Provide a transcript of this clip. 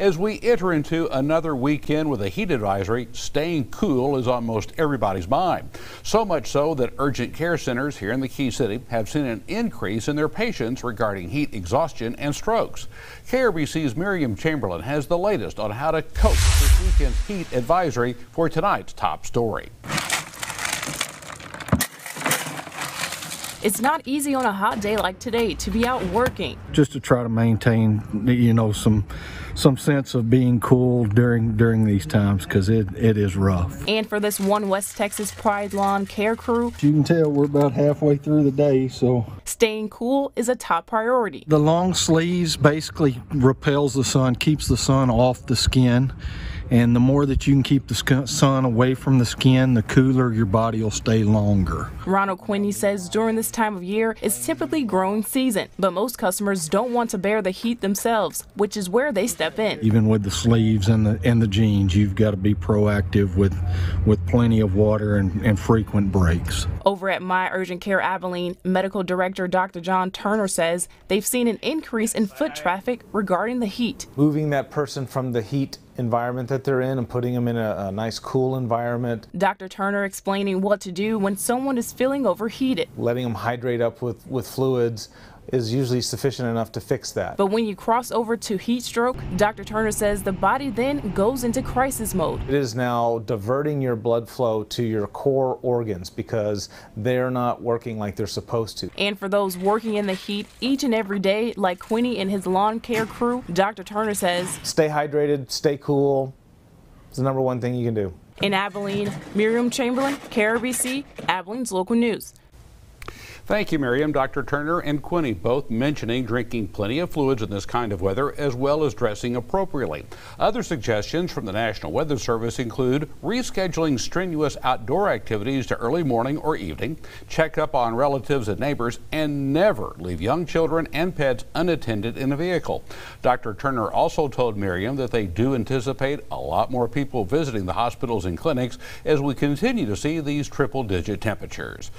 As we enter into another weekend with a heat advisory, staying cool is on most everybody's mind. So much so that urgent care centers here in the Key City have seen an increase in their patients regarding heat exhaustion and strokes. KRBC's Miriam Chamberlain has the latest on how to cope with this weekend's heat advisory for tonight's top story. It's not easy on a hot day like today to be out working. Just to try to maintain, you know, some some sense of being cool during during these times because it, it is rough. And for this one West Texas Pride Lawn Care crew, you can tell we're about halfway through the day, so staying cool is a top priority. The long sleeves basically repels the sun, keeps the sun off the skin and the more that you can keep the sun away from the skin, the cooler your body will stay longer. Ronald Quinney says during this time of year, is typically growing season, but most customers don't want to bear the heat themselves, which is where they step in. Even with the sleeves and the and the jeans, you've got to be proactive with with plenty of water and, and frequent breaks. Over at My Urgent Care Abilene, medical director Dr. John Turner says they've seen an increase in foot traffic regarding the heat. Moving that person from the heat environment that they're in and putting them in a, a, nice cool environment. Dr. Turner explaining what to do when someone is feeling overheated. Letting them hydrate up with, with fluids, is usually sufficient enough to fix that. But when you cross over to heat stroke, Dr. Turner says the body then goes into crisis mode. It is now diverting your blood flow to your core organs because they're not working like they're supposed to. And for those working in the heat each and every day, like Quinney and his lawn care crew, Dr. Turner says, Stay hydrated, stay cool. It's the number one thing you can do. In Abilene, Miriam Chamberlain, KRBC, Abilene's local news. Thank you, Miriam. Dr. Turner and Quinney both mentioning drinking plenty of fluids in this kind of weather as well as dressing appropriately. Other suggestions from the National Weather Service include rescheduling strenuous outdoor activities to early morning or evening, check up on relatives and neighbors, and never leave young children and pets unattended in a vehicle. Dr. Turner also told Miriam that they do anticipate a lot more people visiting the hospitals and clinics as we continue to see these triple digit temperatures.